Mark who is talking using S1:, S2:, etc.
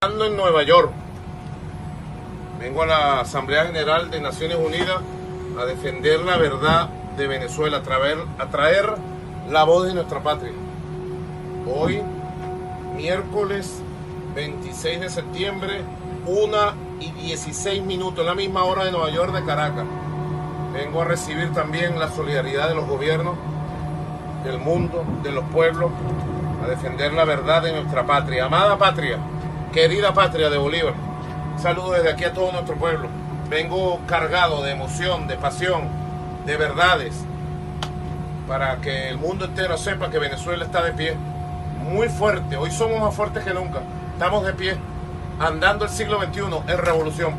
S1: Ando en Nueva York. Vengo a la Asamblea General de Naciones Unidas a defender la verdad de Venezuela, a traer, la voz de nuestra patria. Hoy, miércoles 26 de septiembre, 1 y 16 minutos, la misma hora de Nueva York, de Caracas. Vengo a recibir también la solidaridad de los gobiernos, del mundo, de los pueblos, a defender la verdad de nuestra patria. Amada patria, querida patria de Bolívar, saludo desde aquí a todo nuestro pueblo. Vengo cargado de emoción, de pasión, de verdades, para que el mundo entero sepa que Venezuela está de pie, muy fuerte. Hoy somos más fuertes que nunca. Estamos de pie, andando el siglo XXI en revolución.